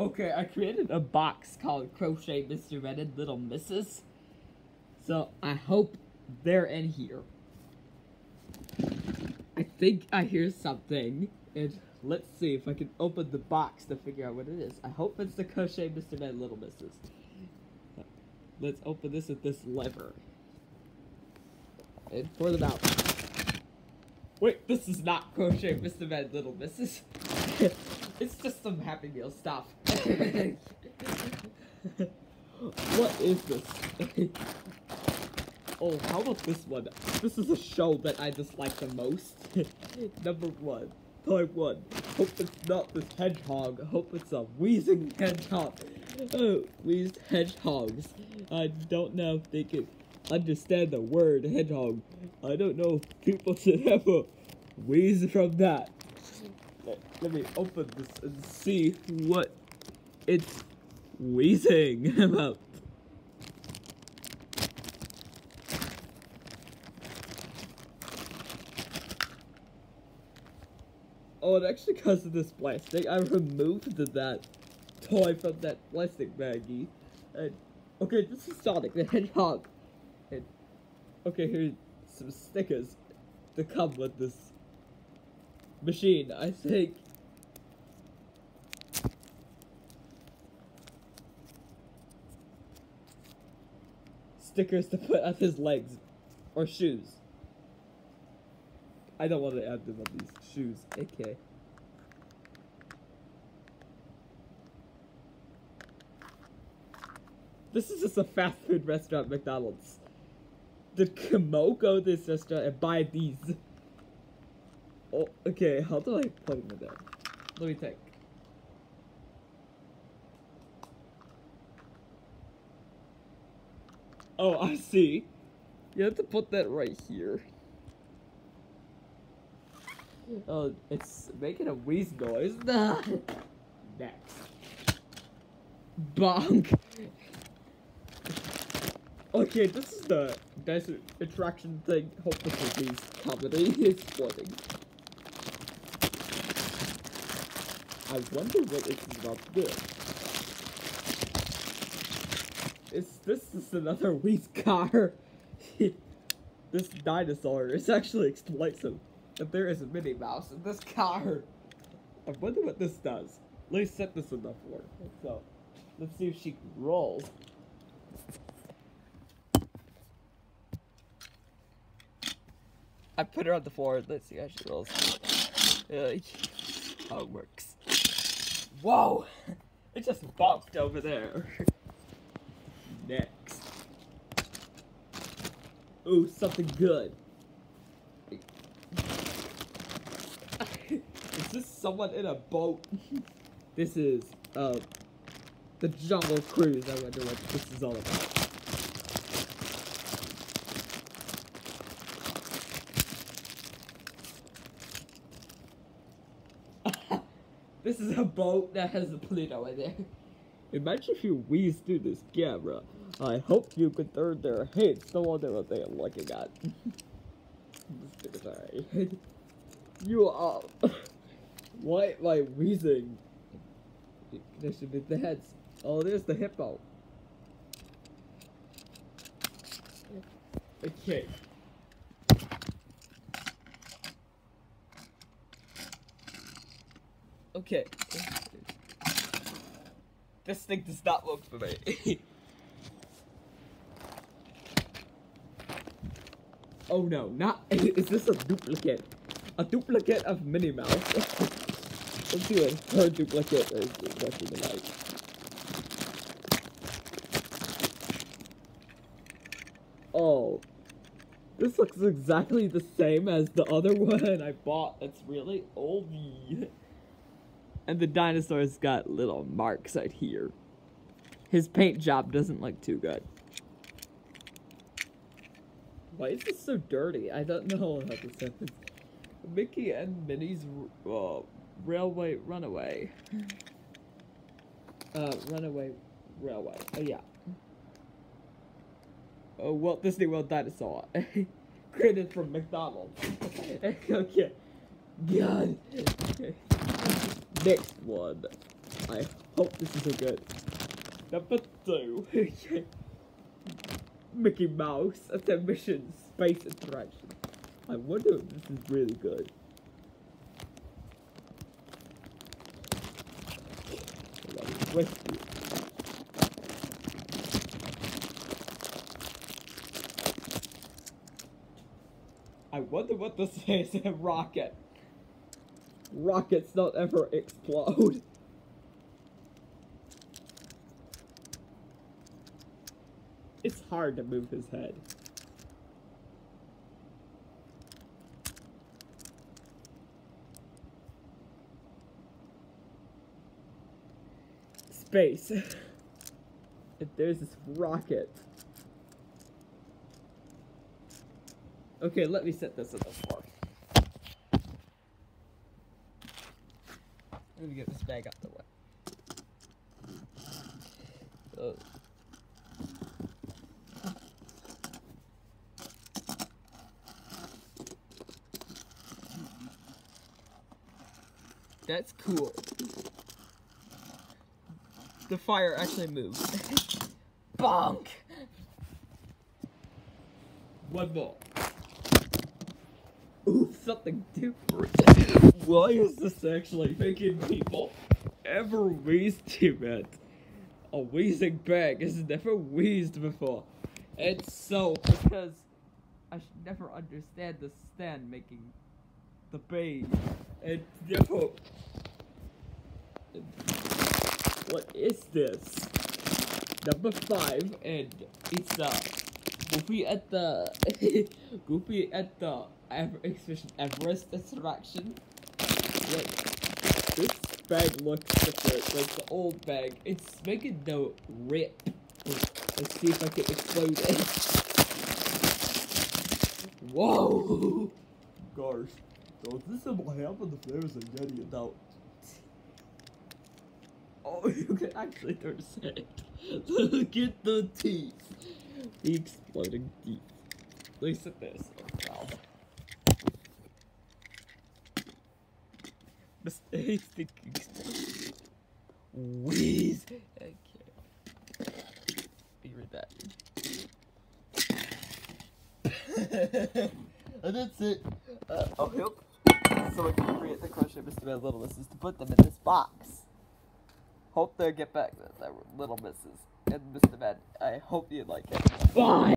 Okay, I created a box called Crochet Mr. Red and Little Misses. So I hope they're in here. I think I hear something. And let's see if I can open the box to figure out what it is. I hope it's the Crochet Mr. Red Little Misses. Let's open this with this lever. And pour them out. Wait, this is not Crochet Mr. Red Little Misses. it's just some Happy Meal stuff. What is this? oh, how about this one? This is a show that I dislike the most. Number one. Toy one. Hope it's not this hedgehog. Hope it's a wheezing hedgehog. Oh, wheezed hedgehogs. I don't know if they can understand the word hedgehog. I don't know if people should ever wheeze from that. Let me open this and see what it's wheezing about. Oh, and actually because of this plastic, I removed that toy from that plastic baggie. And, okay, this is Sonic the Hedgehog. And, okay, here's some stickers to come with this machine, I think. Stickers to put on his legs or shoes. I don't want to add them on these shoes, okay. This is just a fast food restaurant, McDonald's. Did Kamo go to this restaurant and buy these? Oh, okay, how do I plug them in there? Let me think. Oh, I see. You have to put that right here. Oh, it's making a wheeze noise. Next. Bonk. Okay, this is the desert attraction thing. Hopefully this is comedy is floating. I wonder what it's about to do. Is this is another Wheeze car? this dinosaur is actually explosive. If there is a Minnie Mouse in this car. I wonder what this does. Let me set this on the floor. So, let's see if she rolls. I put her on the floor. Let's see how she rolls. How it works. Whoa! It just bounced over there. Next. Ooh, something good. is this someone in a boat? this is, uh, the Jungle Cruise. I wonder what this is all about. This is a boat that has a Pluto in there. Imagine if you wheeze through this camera. I hope you could turn their heads to wonder what they are looking at. You are... Why am I wheezing? should be the heads. Oh, there's the hippo. Okay. Okay. This thing does not work for me. oh no, not- is this a duplicate? A duplicate of Minnie Mouse? Let's see what her duplicate is like. Oh. This looks exactly the same as the other one I bought. It's really oldie. And the dinosaur's got little marks right here. His paint job doesn't look too good. Why is this so dirty? I don't know how this happens. Mickey and Minnie's uh, Railway Runaway. Uh, Runaway Railway. Oh, yeah. Oh, Walt Disney World Dinosaur. Created from McDonald's. okay. God. Next one. I hope this is a good. Number two. Mickey Mouse, a mission space interaction. I wonder if this is really good. I wonder what this is a rocket. Rockets don't ever explode. It's hard to move his head. Space. and there's this rocket. Okay, let me set this in the floor. Let me get this bag out the way. Uh, That's cool. The fire actually moves. Bonk! One more. Ooh, something different. Why is this actually making people ever too much? A wheezing bag has never wheezed before. It's so because I should never understand the stand making the bag. And. What is this? Number five, and it's uh Goofy at the Goofy at the Everest attraction. Like this bag looks different, like the old bag. It's making no rip. Let's see if I can explode it. Whoa! Gosh. This is what happens if there's a Yeti adult. Oh, you can actually dissect. Look at the teeth. The exploding teeth. Least at this. Oh, wow. Mistakes thinking. Wheeze. Okay. Be right back. and that's it. Uh, I'll help. So create the crochet Mr. Man Little Misses to put them in this box. Hope they get back, the Little Misses. And Mr. Man, I hope you like it. Bye!